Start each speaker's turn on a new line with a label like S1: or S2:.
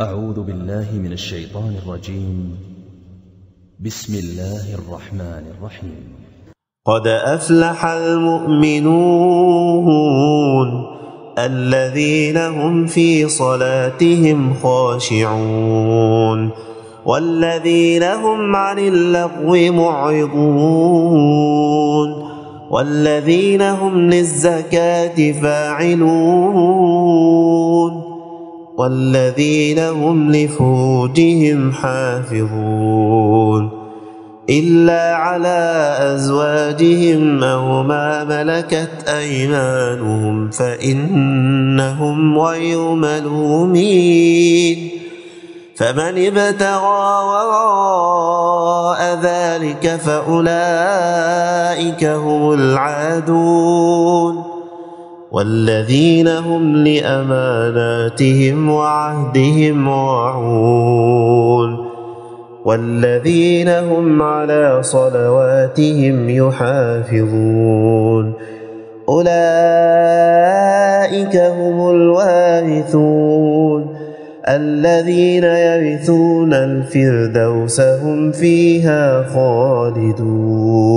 S1: أعوذ بالله من الشيطان الرجيم. بسم الله الرحمن الرحيم.
S2: قد أفلح المؤمنون الذين هم في صلاتهم خاشعون والذين هم عن اللغو معرضون والذين هم للزكاة فاعلون والذين هم لفروجهم حافظون إلا على أزواجهم أو ما ملكت أيمانهم فإنهم غير ملومين فمن ابتغى وراء ذلك فأولئك هم العادون والذين هم لأماناتهم وعهدهم راعون والذين هم على صلواتهم يحافظون أولئك هم الوارثون الذين يرثون الفردوس هم فيها خالدون